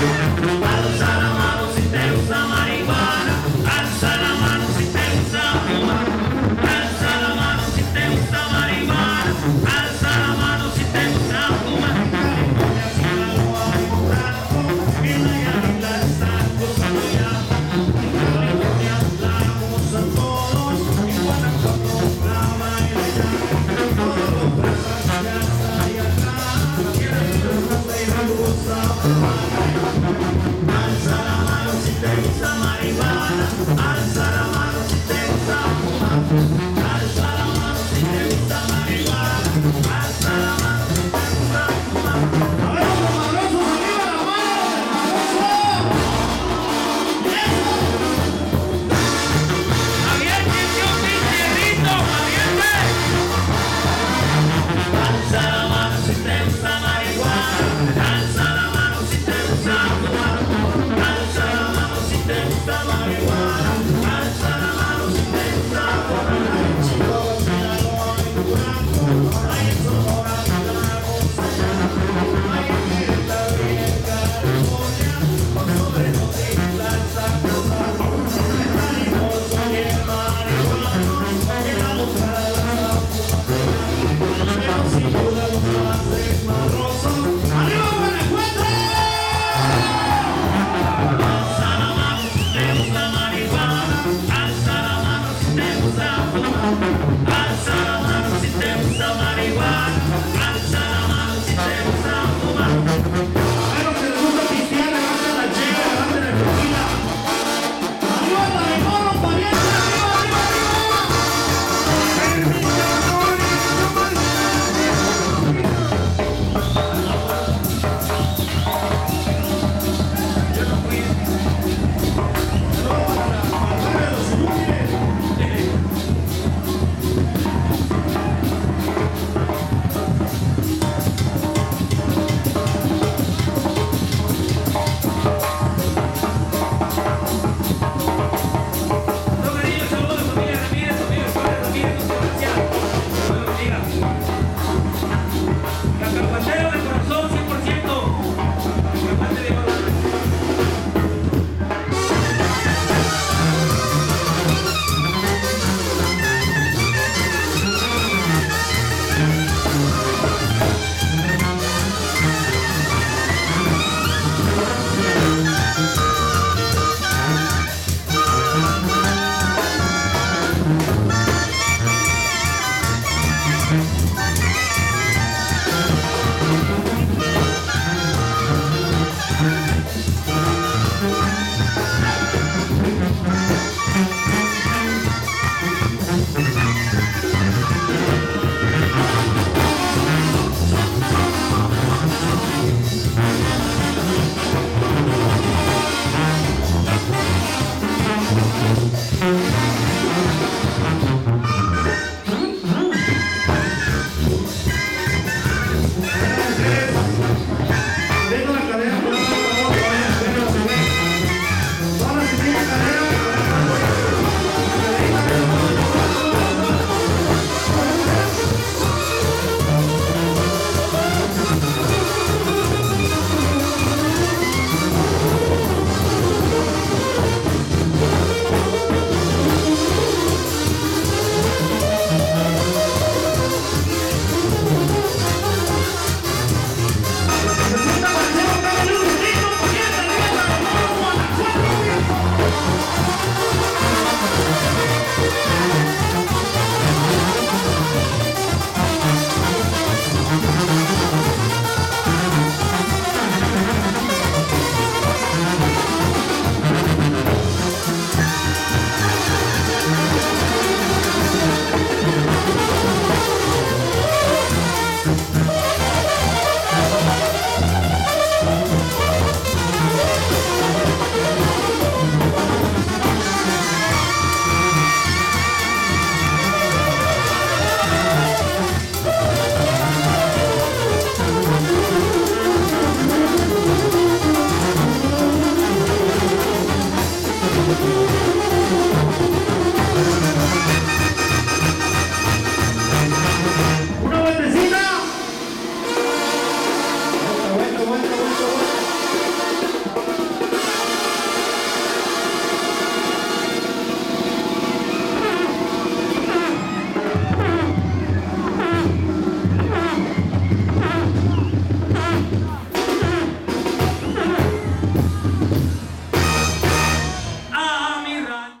Para I'm.